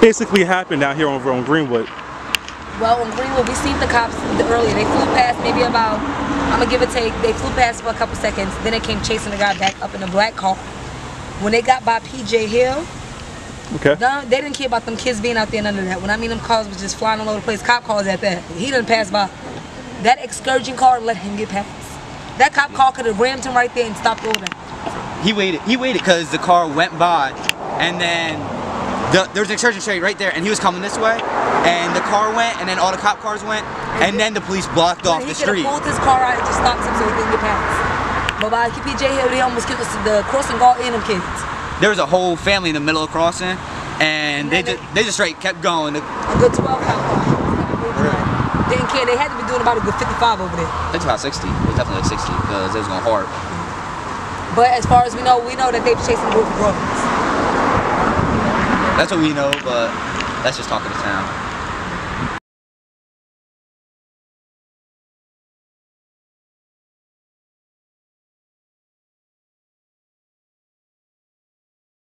basically happened down here over on Greenwood? Well, on Greenwood, we seen the cops earlier. They flew past maybe about, I'm gonna give or take, they flew past for a couple seconds. Then they came chasing the guy back up in a black car. When they got by PJ Hill, Okay. no, they didn't care about them kids being out there, none of that. When I mean them cars was just flying all over the place, cop cars at that. He didn't pass by. That excursion car let him get past. That cop car could have rammed him right there and stopped over. He waited. He waited because the car went by, and then the, there was an excursion straight right there, and he was coming this way, and the car went, and then all the cop cars went, and then the police blocked off the street. He pulled his car out and just stopped him so he couldn't get past. But by PJ Hill, they almost killed us- the crossing guard and them kids. There was a whole family in the middle of crossing, and they Yeah, just they just straight kept going. The- A good 12 cop car. Didn't care. They had to be doing about a good 55 over there. It's about 60. It was definitely like 60 because it was going hard. But as far as we know, we know that they were chasing the group of brothers. That's what we know, but that's just talking to town.